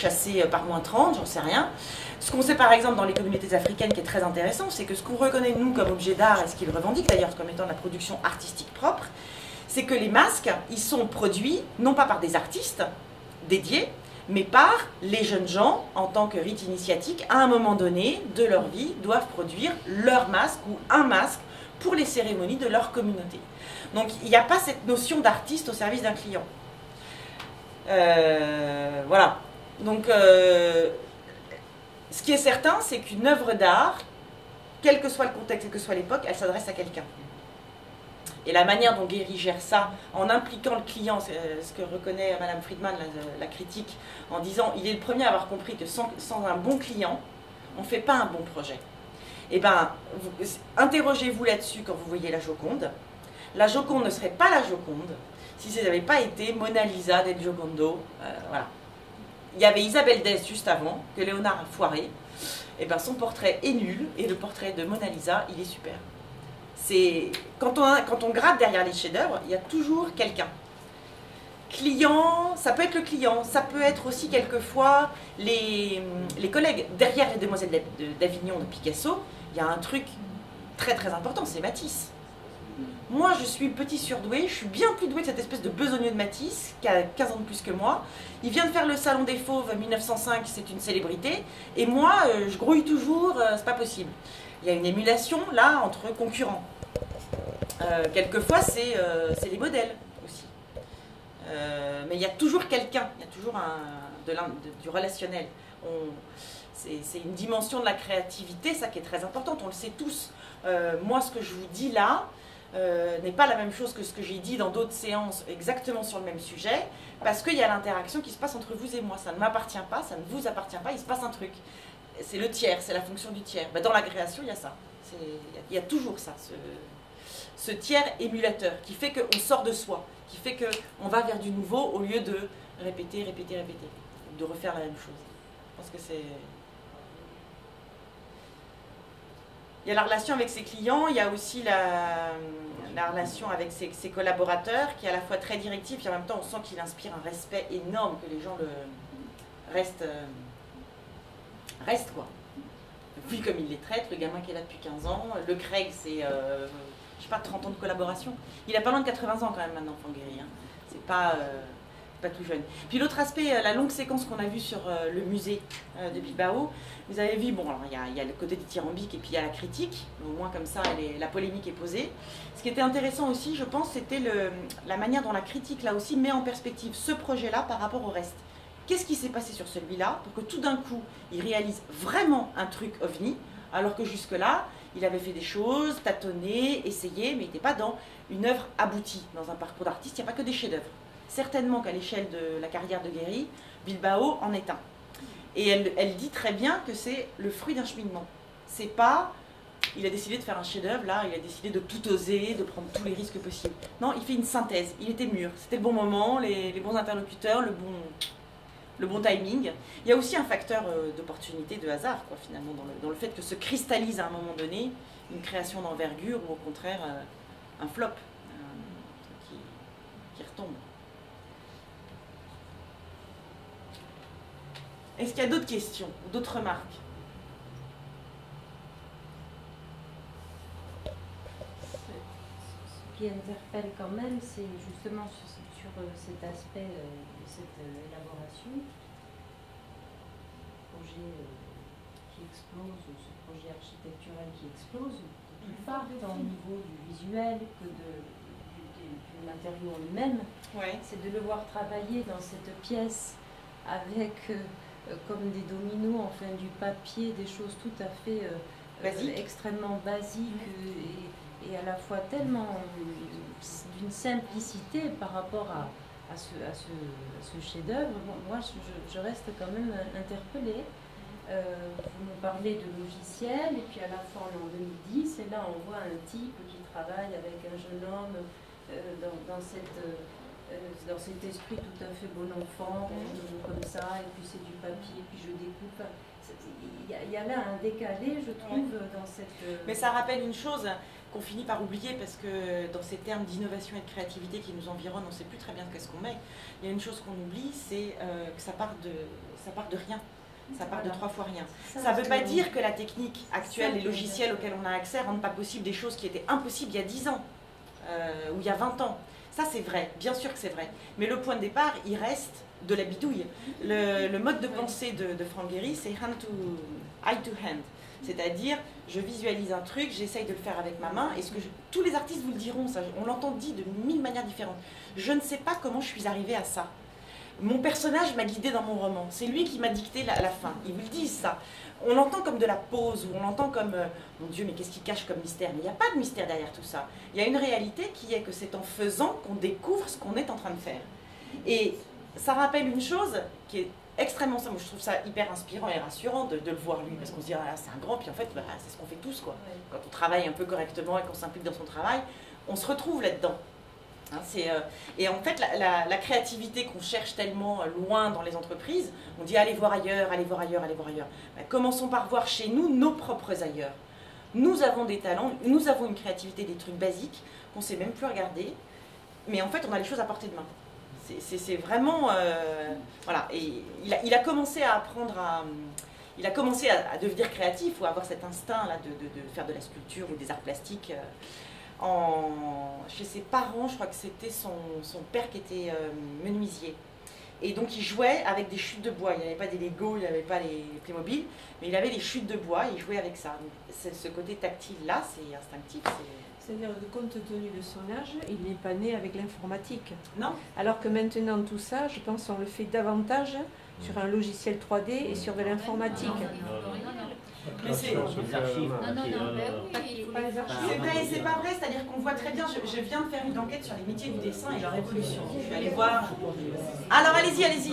chassé par moins 30, j'en sais rien. Ce qu'on sait par exemple dans les communautés africaines qui est très intéressant, c'est que ce qu'on reconnaît nous comme objet d'art, et ce qu'ils revendiquent d'ailleurs comme étant la production artistique propre, c'est que les masques, ils sont produits non pas par des artistes dédiés, mais par les jeunes gens en tant que rite initiatique, à un moment donné de leur vie, doivent produire leur masque ou un masque pour les cérémonies de leur communauté. Donc il n'y a pas cette notion d'artiste au service d'un client. Euh, voilà. Donc euh, ce qui est certain, c'est qu'une œuvre d'art, quel que soit le contexte, quelle que soit l'époque, elle s'adresse à quelqu'un. Et la manière dont Guéry gère ça, en impliquant le client, c'est euh, ce que reconnaît Madame Friedman, la, critique, en disant il est le premier à avoir compris que sans, un bon client, on ne fait pas un bon projet. Eh bien, interrogez-vous là-dessus quand vous voyez la Joconde. La Joconde ne serait pas la Joconde si ce n'avait pas été Mona Lisa del Giocondo. Euh, voilà. Il y avait Isabelle Dess juste avant, que Léonard a foiré. Et eh ben son portrait est nul, et le portrait de Mona Lisa, il est super c'est quand on, quand on gratte derrière les chefs-d'œuvre, il y a toujours quelqu'un. Client, ça peut être le client, ça peut être aussi quelquefois les, les collègues. Derrière les Demoiselles d'Avignon de Picasso, il y a un truc très très important, c'est Matisse. Moi, je suis petit surdoué, je suis bien plus doué de cette espèce de besogneux de Matisse, qui a 15 ans de plus que moi. Il vient de faire le Salon des Fauves 1905, c'est une célébrité. Et moi, euh, je grouille toujours, euh, c'est pas possible. Il y a une émulation, là, entre concurrents. Euh, quelquefois, c'est les modèles aussi. Mais il y a toujours quelqu'un, il y a toujours du relationnel. C'est une dimension de la créativité, ça qui est très importante, on le sait tous. moi, ce que je vous dis là, n'est pas la même chose que ce que j'ai dit dans d'autres séances exactement sur le même sujet, parce qu'il y a l'interaction qui se passe entre vous et moi. Ça ne m'appartient pas, ça ne vous appartient pas, il se passe un truc. C'est le tiers, c'est la fonction du tiers. Ben, dans la création, il y a ça. Il y, a toujours ça, ce tiers émulateur qui fait qu'on sort de soi, qui fait qu'on va vers du nouveau au lieu de répéter, répéter, répéter, de refaire la même chose. Je pense que c'est... Il y a la relation avec ses clients, il y a aussi la, relation avec ses, collaborateurs qui est à la fois très directif et en même temps on sent qu'il inspire un respect énorme, que les gens le restent, euh, restent quoi. Vu comme il les traite, le gamin qui est là depuis 15 ans, le Craig c'est euh, je sais pas, 30 ans de collaboration. Il a pas loin de 80 ans quand même maintenant, Fanguéry. Hein. C'est pas, euh, pas tout jeune. Puis l'autre aspect, euh, la longue séquence qu'on a vue sur euh, le musée de Bilbao, vous avez vu, bon, alors il y, a, le côté dithyrambique et puis il y a la critique, au moins comme ça, la polémique est posée. Ce qui était intéressant aussi, je pense, c'était la manière dont la critique, là aussi, met en perspective ce projet-là par rapport au reste. Qu'est-ce qui s'est passé sur celui-là pour que tout d'un coup, il réalise vraiment un truc ovni, alors que jusque-là, il avait fait des choses, tâtonné, essayé, mais il n'était pas dans une œuvre aboutie. Dans un parcours d'artiste, il n'y a pas que des chefs-d'œuvre. Certainement qu'à l'échelle de la carrière de Guéry, Bilbao en est un. Et elle, dit très bien que c'est le fruit d'un cheminement. C'est pas, il a décidé de faire un chef-d'œuvre, là, il a décidé de tout oser, de prendre tous les risques possibles. Non, il fait une synthèse. Il était mûr. C'était le bon moment, les bons interlocuteurs, le bon, timing. Il y a aussi un facteur euh, d'opportunité, de hasard, quoi, finalement, dans le, fait que se cristallise à un moment donné une création d'envergure ou au contraire euh, un flop qui, qui, retombe. Est-ce qu'il y a d'autres questions ou d'autres remarques? Ce qui interpelle quand même, c'est justement sur, euh, cet aspect cette euh, élaboration, ce projet euh, qui explose, ce projet architectural qui explose, tout part tant au niveau du visuel que de, du, matériau lui-même, c'est de le voir travailler dans cette pièce avec euh, comme des dominos, enfin du papier, des choses tout à fait extrêmement basiques et, et, à la fois tellement d'une simplicité par rapport à, à ce, à ce, ce chef-d'œuvre, moi je, reste quand même interpellée. Euh, vous me parlez de logiciel, et puis à la fin en 2010, et là on voit un type qui travaille avec un jeune homme euh, dans, dans, cette, euh, dans cet esprit tout à fait bon enfant, comme ça, et puis c'est du papier, puis je découpe. Il y, a, là un décalé, je trouve, dans cette... Mais ça rappelle une chose, qu'on finit par oublier parce que dans ces termes d'innovation et de créativité qui nous environnent, on ne sait plus très bien qu'est-ce qu'on met. Il y a une chose qu'on oublie, c'est euh, que ça part, de, ça part de rien. Ça part de trois fois rien. Ça ne veut pas dire que la technique actuelle, les logiciels auxquels on a accès rendent pas possible des choses qui étaient impossibles il y a 10 ans euh, ou il y a 20 ans. Ça c'est vrai, bien sûr que c'est vrai. Mais le point de départ, il reste de la bidouille. Le, mode de pensée de, de Frank Gehry, c'est hand to, eye to hand. C'est-à-dire, je visualise un truc, j'essaye de le faire avec ma main, et ce que tous les artistes vous le diront, ça, on l'entend dit de mille manières différentes. Je ne sais pas comment je suis arrivée à ça. Mon personnage m'a guidé dans mon roman. C'est lui qui m'a dicté la, la, fin. Ils vous le disent ça. On l'entend comme de la pause, ou on l'entend comme euh, mon Dieu, mais qu'est-ce qu'il cache comme mystère? Mais il n'y a pas de mystère derrière tout ça. Il y a une réalité qui est que c'est en faisant qu'on découvre ce qu'on est en train de faire. Et ça rappelle une chose qui est extrêmement simple. Je trouve ça hyper inspirant et rassurant de, le voir lui, parce qu'on se dit, ah, c'est un grand, puis en fait, bah, c'est ce qu'on fait tous. Quoi. Quand on travaille un peu correctement et qu'on s'implique dans son travail, on se retrouve là-dedans. Hein, euh, et en fait, la, créativité qu'on cherche tellement loin dans les entreprises, on dit allez voir ailleurs, allez voir ailleurs, allez voir ailleurs. Bah, commençons par voir chez nous nos propres ailleurs. Nous avons des talents, nous avons une créativité, des trucs basiques qu'on ne sait même plus regarder, mais en fait, on a les choses à portée de main. C'est vraiment... Euh, voilà. Et il a, commencé à apprendre à... Il a commencé à, devenir créatif ou à avoir cet instinct là de, faire de la sculpture ou des arts plastiques. Euh, en, chez ses parents, je crois que c'était son, père qui était euh, menuisier. Et donc il jouait avec des chutes de bois. Il n'y avait pas des Lego, il n'y avait pas les Playmobil, mais il avait des chutes de bois et il jouait avec ça. Ce côté tactile là, c'est instinctif. C'est-à-dire, compte tenu de son âge, il n'est pas né avec l'informatique. Non. Alors que maintenant, tout ça, je pense qu'on le fait davantage sur un logiciel 3D et sur de l'informatique. Mais c'est pas vrai, c'est-à-dire qu'on voit très bien, je, viens de faire une enquête sur les métiers du dessin et leur évolution. Je vais aller voir. Alors allez-y, allez-y.